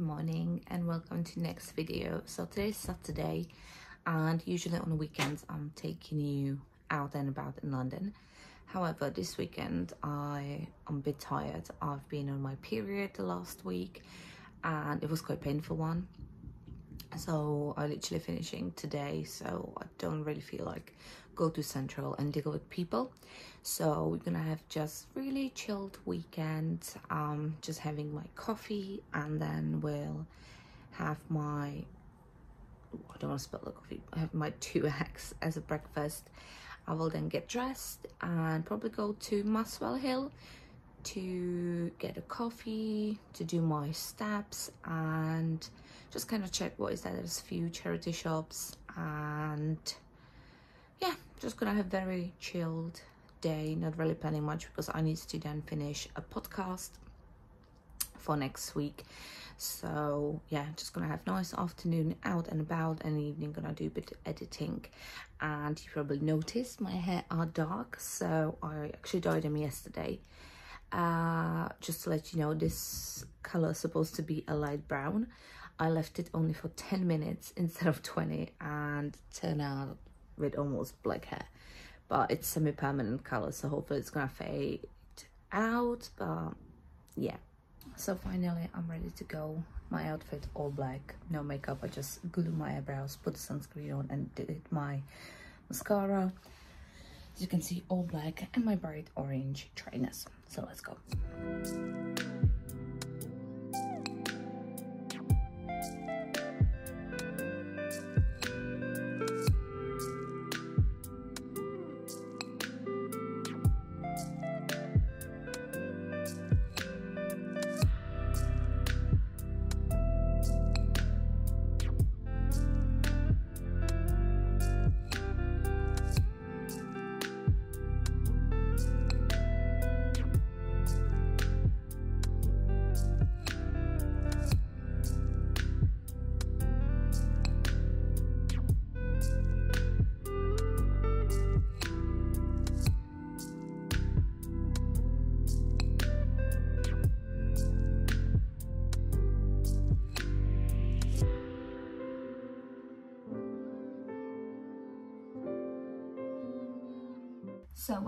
morning and welcome to next video. So today's saturday and usually on the weekends i'm taking you out and about in london. However this weekend i am a bit tired. I've been on my period the last week and it was quite painful one. So i literally finishing today so i don't really feel like go to central and deal with people so we're gonna have just really chilled weekend um just having my coffee and then we'll have my I don't want to spill the coffee I have my two eggs as a breakfast I will then get dressed and probably go to Muswell Hill to get a coffee to do my steps and just kind of check what is there. there's a few charity shops and yeah just gonna have a very chilled day not really planning much because i need to then finish a podcast for next week. So yeah just gonna have nice afternoon out and about and evening gonna do a bit of editing. And you probably noticed my hair are dark so i actually dyed them yesterday. Uh just to let you know this color is supposed to be a light brown. I left it only for 10 minutes instead of 20 and turned out with almost black hair. But it's semi-permanent color so hopefully it's gonna fade out but yeah. So finally i'm ready to go. My outfit all black no makeup i just glue my eyebrows put the sunscreen on and did my mascara as you can see all black and my bright orange trainers so let's go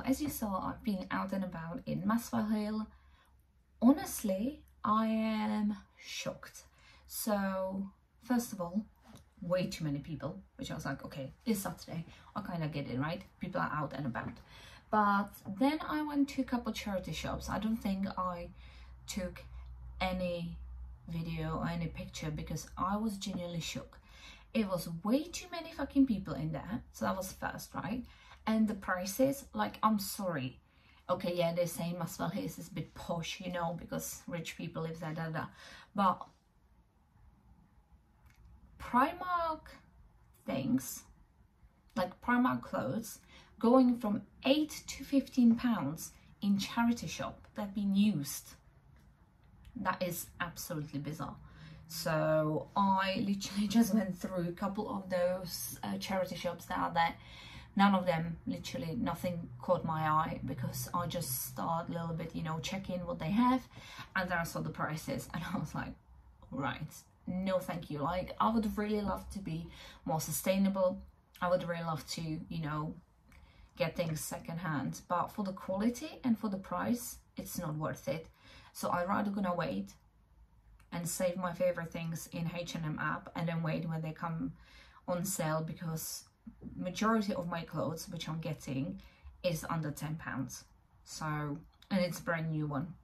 As you saw, I've been out and about in Muswell Hill. Honestly, I am shocked. So first of all, way too many people, which I was like, okay, it's Saturday. I kind of get it, right? People are out and about. But then I went to a couple charity shops. I don't think I took any video or any picture because I was genuinely shook. It was way too many fucking people in there. So that was first, right? And the prices like i'm sorry. Okay yeah they're saying Muswell Hill is a bit posh you know because rich people live there da, da. but primark things like primark clothes going from 8 to 15 pounds in charity shop that been used. That is absolutely bizarre. So i literally just went through a couple of those uh, charity shops that are there none of them literally nothing caught my eye because i just started a little bit you know checking what they have. And then i saw the prices and i was like right no thank you. Like i would really love to be more sustainable. I would really love to you know get things secondhand. But for the quality and for the price it's not worth it. So i rather gonna wait and save my favorite things in h&m app and then wait when they come on sale because majority of my clothes which I'm getting is under 10 pounds so and it's a brand new one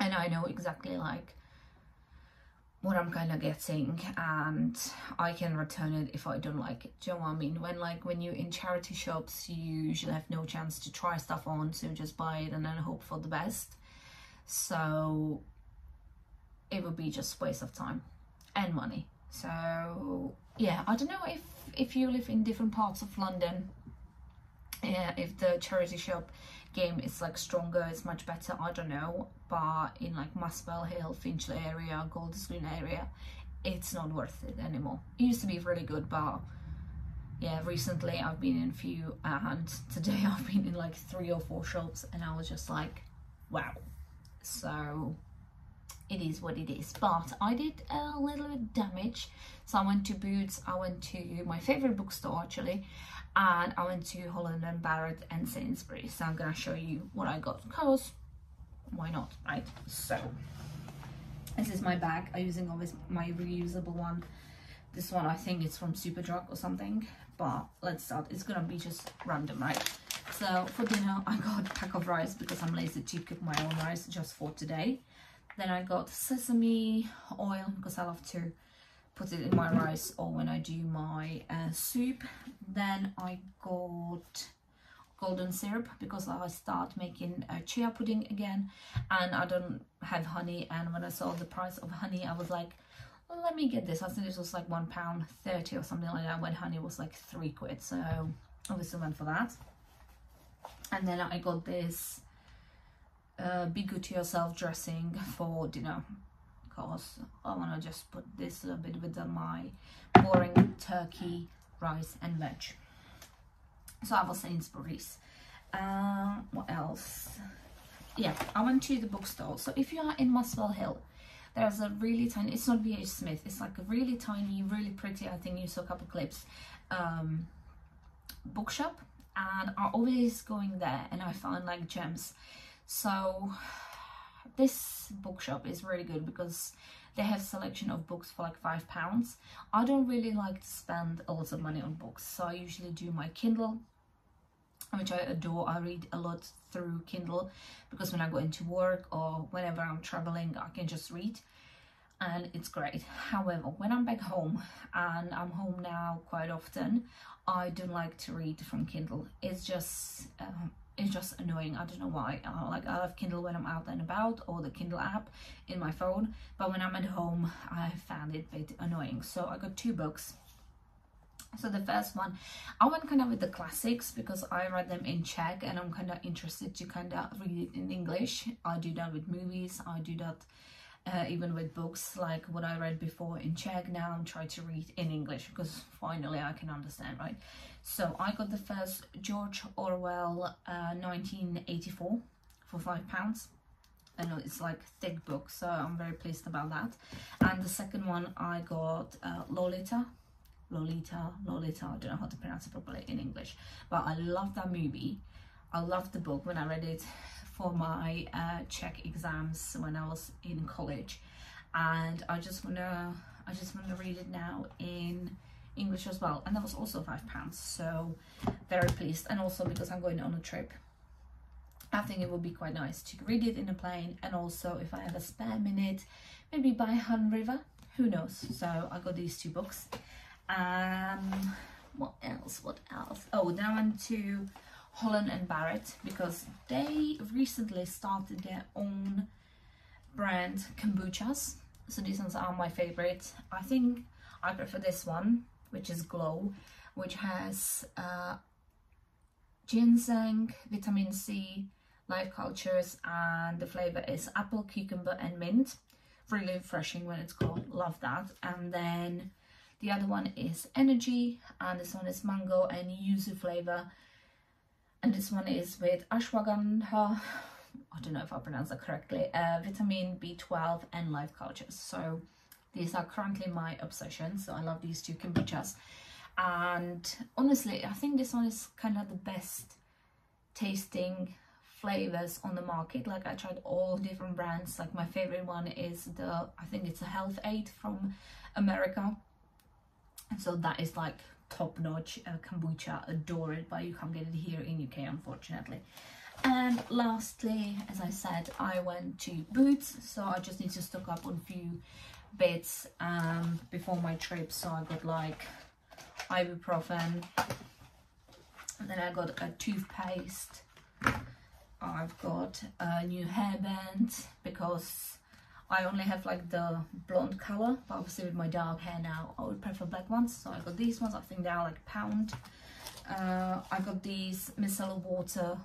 and I know exactly like what I'm kind of getting and I can return it if I don't like it. Do you know what I mean? When like when you're in charity shops you usually have no chance to try stuff on so just buy it and then hope for the best. So it would be just waste of time and money. So yeah, I don't know if if you live in different parts of London, yeah, if the charity shop game is like stronger, it's much better. I don't know, but in like Muswell Hill, Finchley area, Golders Green area, it's not worth it anymore. It used to be really good, but yeah, recently I've been in a few, and today I've been in like three or four shops, and I was just like, wow. So it is what it is. But i did a little bit damage. So i went to boots i went to my favorite bookstore actually and i went to holland and barrett and sainsbury's so i'm gonna show you what i got because why not right? So this is my bag. I'm using always my reusable one. This one i think it's from superdrug or something but let's start. It's gonna be just random right? So for dinner i got a pack of rice because i'm lazy to cook my own rice just for today then I got sesame oil because I love to put it in my rice or when I do my uh, soup. Then I got golden syrup because I start making a chia pudding again. And I don't have honey and when I saw the price of honey I was like let me get this. I think this was like one pound 30 or something like that when honey was like three quid. So obviously went for that. And then I got this uh, be good to yourself dressing for dinner because I want to just put this a bit with my boring turkey, rice and veg. So I was Sainsbury's. Uh, what else? Yeah, I went to the bookstore. So if you are in Muswell Hill, there's a really tiny, it's not WH Smith, it's like a really tiny, really pretty, I think you saw a couple clips, um, bookshop. And I'm always going there and I find like gems so this bookshop is really good because they have selection of books for like five pounds. I don't really like to spend a lot of money on books so i usually do my kindle which i adore. I read a lot through kindle because when i go into work or whenever i'm traveling i can just read and it's great. However when i'm back home and i'm home now quite often i don't like to read from kindle. It's just um, it's just annoying. I don't know why. Uh, like i have kindle when i'm out and about or the kindle app in my phone but when i'm at home i found it a bit annoying. So i got two books. So the first one i went kind of with the classics because i read them in czech and i'm kind of interested to kind of read it in english. I do that with movies. I do that uh, even with books like what I read before in Czech, now I'm trying to read in English because finally I can understand, right? So I got the first George Orwell uh, 1984 for five pounds. I know it's like thick book, so I'm very pleased about that. And the second one I got uh, Lolita, Lolita, Lolita. I don't know how to pronounce it properly in English, but I love that movie. I loved the book when I read it for my uh, Czech exams when I was in college, and I just wanna I just wanna read it now in English as well, and that was also five pounds. So very pleased, and also because I'm going on a trip. I think it would be quite nice to read it in a plane. And also if I have a spare minute maybe by Han River who knows? So I got these two books. Um what else? What else? Oh then I went to Holland and Barrett because they recently started their own brand kombuchas. So these ones are my favorite. I think I prefer this one, which is Glow, which has uh, ginseng, vitamin C, live cultures, and the flavor is apple, cucumber, and mint. Really refreshing when it's cold. Love that. And then the other one is energy, and this one is mango and yuzu flavor and this one is with ashwagandha I don't know if I pronounced that correctly uh, vitamin B12 and live cultures so these are currently my obsession so I love these two kombuchas. And honestly I think this one is kind of the best tasting flavors on the market. Like I tried all different brands. Like my favorite one is the I think it's a Health-Ade from America. And so that is like top-notch uh, kombucha adore it but you can't get it here in UK unfortunately. And lastly as I said I went to Boots so I just need to stock up on a few bits um, before my trip so I got like ibuprofen. And then I got a toothpaste. I've got a new hairband because I only have like the blonde color, but obviously with my dark hair now, I would prefer black ones. So I got these ones, I think they are like pound. Uh, I got these micellar water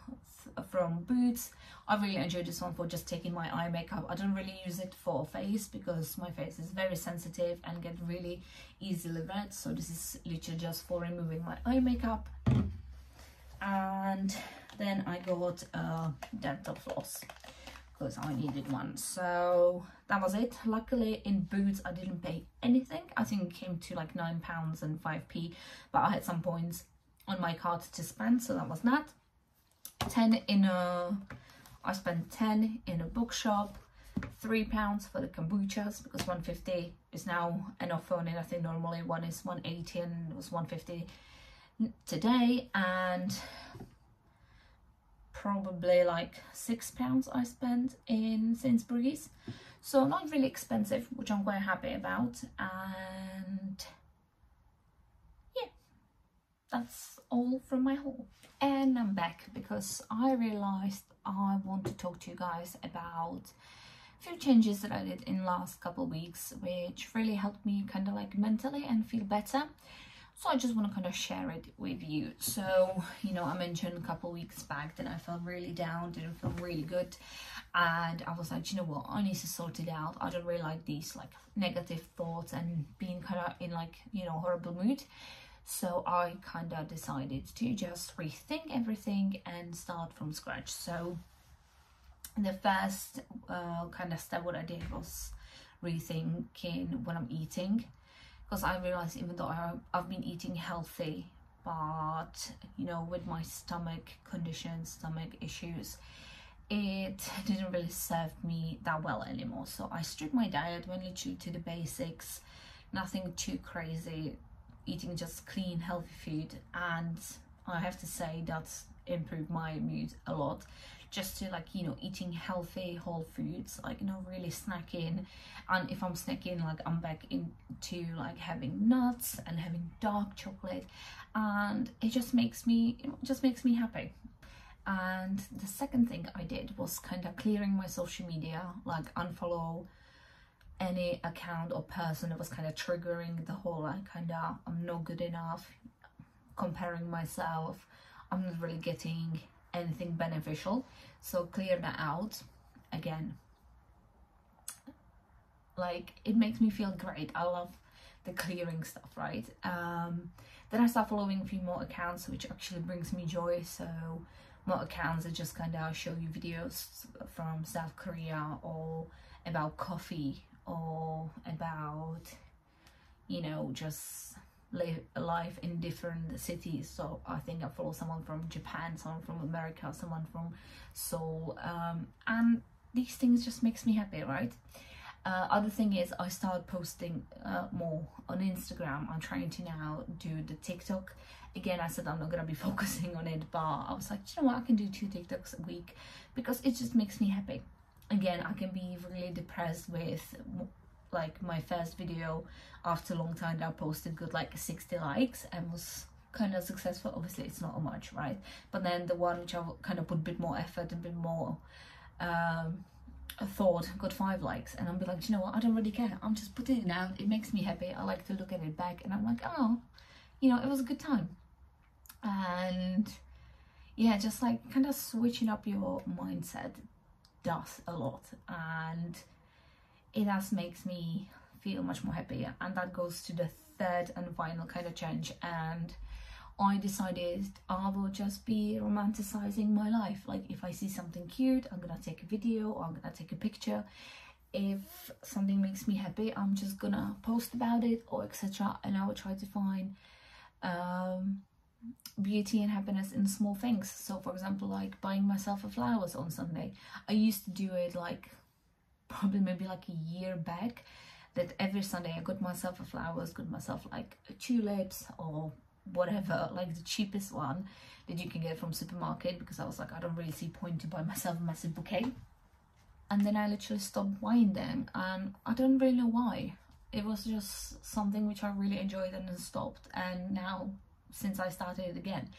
from Boots. I really enjoyed this one for just taking my eye makeup. I don't really use it for face because my face is very sensitive and get really easily red. So this is literally just for removing my eye makeup. And then I got a dental floss because I needed one. So that was it. Luckily in Boots I didn't pay anything. I think it came to like nine pounds and 5p, but I had some points on my card to spend, so that was that. 10 in a, I spent 10 in a bookshop, three pounds for the kombuchas because 150 is now an offer on it. I think normally one is 180 and it was 150 today and probably like six pounds I spent in Sainsbury's. So not really expensive which I'm quite happy about and yeah that's all from my haul. And I'm back because I realized I want to talk to you guys about a few changes that I did in last couple weeks which really helped me kind of like mentally and feel better so I just want to kind of share it with you. So, you know, I mentioned a couple weeks back that I felt really down, didn't feel really good. And I was like, you know what, I need to sort it out. I don't really like these like negative thoughts and being kind of in like, you know, horrible mood. So I kind of decided to just rethink everything and start from scratch. So the first uh, kind of step what I did was rethinking what I'm eating because I realized even though I, I've been eating healthy but you know with my stomach conditions stomach issues it didn't really serve me that well anymore. So I stripped my diet went literally to the basics nothing too crazy eating just clean healthy food. And I have to say that's improved my mood a lot. Just to like you know eating healthy whole foods like you know really snacking and if i'm snacking like i'm back into like having nuts and having dark chocolate. And it just makes me it just makes me happy. And the second thing i did was kind of clearing my social media like unfollow any account or person that was kind of triggering the whole like kind of i'm not good enough comparing myself i'm not really getting anything beneficial. So clear that out again. Like it makes me feel great. I love the clearing stuff right? Um then i start following a few more accounts which actually brings me joy. So more accounts that just kind of show you videos from south korea or about coffee or about you know just live life in different cities. So i think i follow someone from japan someone from america someone from seoul um, and these things just makes me happy right? Uh, other thing is i start posting uh, more on instagram. I'm trying to now do the tiktok. Again i said i'm not gonna be focusing on it but i was like you know what? I can do two tiktoks a week because it just makes me happy. Again i can be really depressed with like my first video after a long time that I posted good like 60 likes and was kind of successful. Obviously it's not much right? But then the one which I kind of put a bit more effort and a bit more um thought got five likes. And I'm like you know what? I don't really care. I'm just putting it out it makes me happy. I like to look at it back. And I'm like oh you know it was a good time. And yeah just like kind of switching up your mindset does a lot. And it just makes me feel much more happier and that goes to the third and final kind of change and I decided I will just be romanticizing my life. Like if I see something cute I'm gonna take a video or I'm gonna take a picture. If something makes me happy I'm just gonna post about it or etc and I will try to find um, beauty and happiness in small things. So for example like buying myself a flowers on Sunday. I used to do it like probably maybe like a year back that every Sunday I got myself a flowers, got myself like tulips or whatever, like the cheapest one that you can get from supermarket because I was like, I don't really see point to buy myself a massive bouquet. And then I literally stopped buying them and I don't really know why. It was just something which I really enjoyed and then stopped. And now, since I started it again,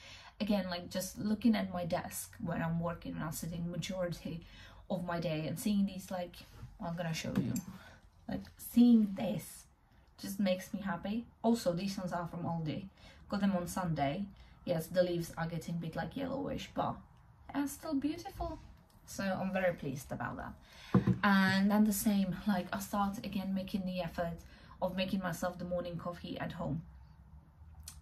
again, like just looking at my desk when I'm working and I'm sitting majority of my day and seeing these like I'm gonna show you. Like seeing this just makes me happy. Also these ones are from Aldi. Got them on Sunday. Yes the leaves are getting a bit like yellowish but are still beautiful. So I'm very pleased about that. And then the same like I start again making the effort of making myself the morning coffee at home.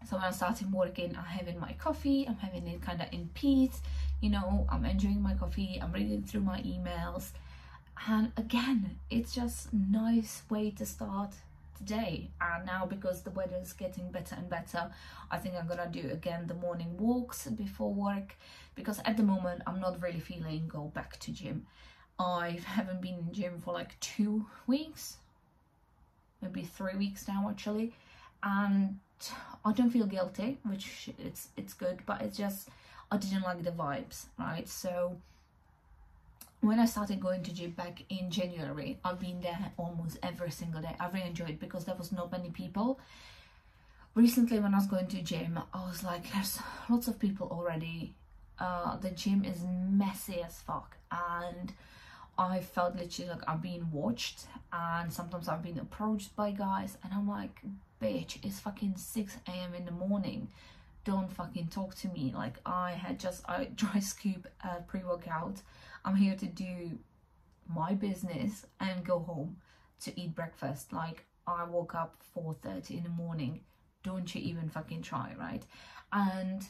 So when I'm starting working I'm having my coffee I'm having it kind of in peace. You know I'm enjoying my coffee I'm reading through my emails and again it's just nice way to start today. And now because the weather is getting better and better i think i'm gonna do again the morning walks before work because at the moment i'm not really feeling go back to gym. I haven't been in gym for like two weeks maybe three weeks now actually. And i don't feel guilty which it's it's good but it's just i didn't like the vibes right? So when I started going to gym back in January, I've been there almost every single day. I really enjoyed because there was not many people. Recently, when I was going to gym, I was like, there's lots of people already. Uh, the gym is messy as fuck, and I felt literally like I'm being watched, and sometimes I've been approached by guys, and I'm like, bitch, it's fucking 6 a.m. in the morning. Don't fucking talk to me. Like I had just I dry scoop a pre-workout I'm here to do my business and go home to eat breakfast. Like I woke up 4.30 in the morning. Don't you even fucking try, right? And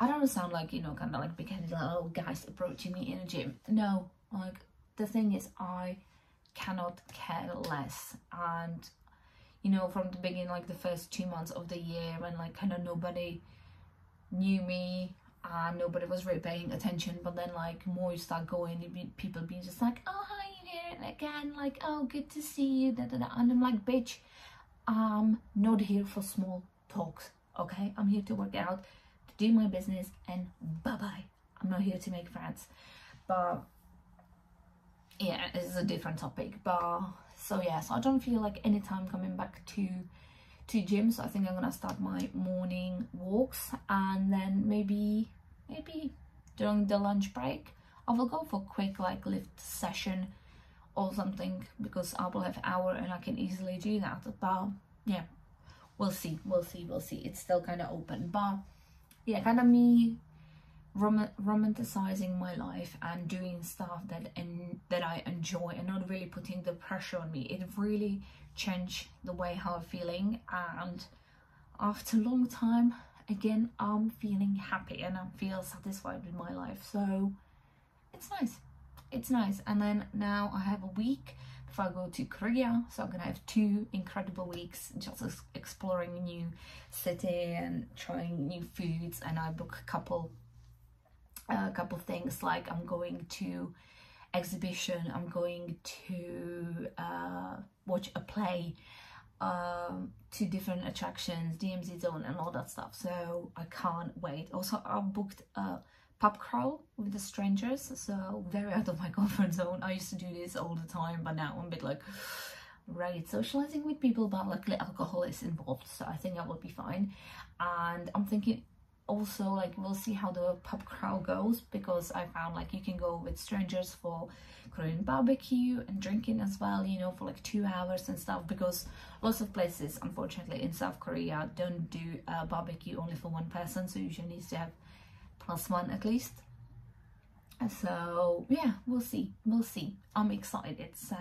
I don't sound like, you know, kind of like big headed, like, guys approaching me in a gym. No, like the thing is I cannot care less. And, you know, from the beginning, like the first two months of the year when like kind of nobody knew me and nobody was really paying attention but then like more you start going be, people being just like oh hi you here? Again like oh good to see you da, da, da. and i'm like bitch i'm not here for small talks okay? I'm here to work out to do my business and bye bye i'm not here to make friends. But yeah it's a different topic. But so yeah so i don't feel like any time coming back to to gym so i think i'm gonna start my morning walks and then maybe maybe during the lunch break i will go for quick like lift session or something because i will have hour and i can easily do that. But yeah we'll see we'll see we'll see. It's still kind of open. But yeah kind of me rom romanticizing my life and doing stuff that and that I enjoy and not really putting the pressure on me. It really changed the way how I'm feeling and after a long time again I'm feeling happy and I feel satisfied with my life. So it's nice. It's nice. And then now I have a week before I go to Korea. So I'm gonna have two incredible weeks just exploring a new city and trying new foods. And I book a couple a couple things like I'm going to exhibition I'm going to uh, watch a play um, to different attractions DMZ zone and all that stuff. So I can't wait. Also I've booked a pub crawl with the strangers so very out of my comfort zone. I used to do this all the time but now I'm a bit like right socializing with people but luckily alcohol is involved so I think I will be fine. And I'm thinking also like we'll see how the pub crawl goes because I found like you can go with strangers for Korean barbecue and drinking as well you know for like two hours and stuff because lots of places unfortunately in South Korea don't do a barbecue only for one person so usually needs to have plus one at least. So yeah we'll see. We'll see. I'm excited. So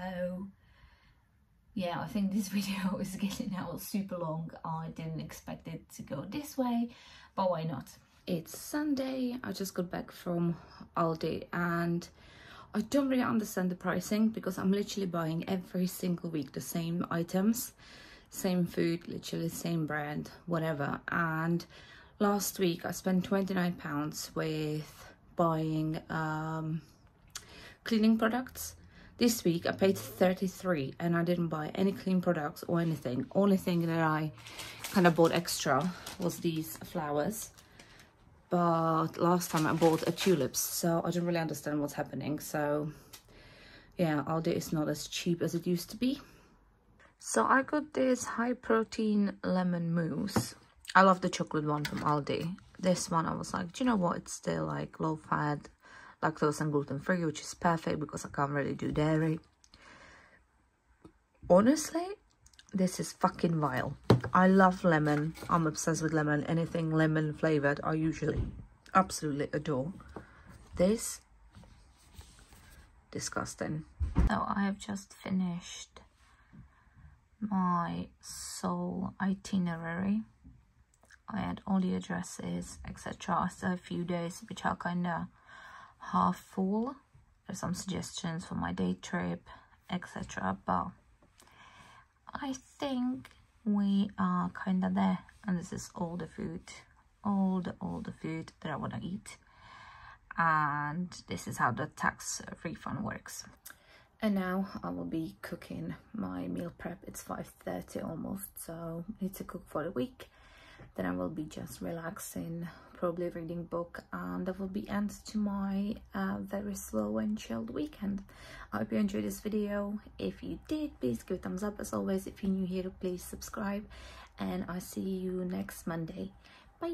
yeah I think this video is getting out super long. I didn't expect it to go this way but why not? It's Sunday, I just got back from Aldi and I don't really understand the pricing because I'm literally buying every single week the same items, same food, literally same brand, whatever. And last week I spent 29 pounds with buying um, cleaning products. This week I paid 33 and I didn't buy any clean products or anything. Only thing that I kind of bought extra was these flowers. But last time I bought a tulips so I don't really understand what's happening. So yeah Aldi is not as cheap as it used to be. So I got this high protein lemon mousse. I love the chocolate one from Aldi. This one I was like do you know what? It's still like low fat lactose and gluten free which is perfect because I can't really do dairy honestly this is fucking vile. I love lemon. I'm obsessed with lemon. Anything lemon flavored, I usually absolutely adore. This, disgusting. So I have just finished my Seoul itinerary. I had all the addresses, etc. I still have a few days which are kind of half full there's some suggestions for my day trip etc but I think we are kind of there and this is all the food all the all the food that I want to eat. And this is how the tax refund works. And now I will be cooking my meal prep. It's 5:30 almost so I need to cook for the week. Then I will be just relaxing probably reading book and that will be end to my uh, very slow and chilled weekend. I hope you enjoyed this video. If you did please give a thumbs up. As always if you're new here please subscribe. And I see you next Monday. Bye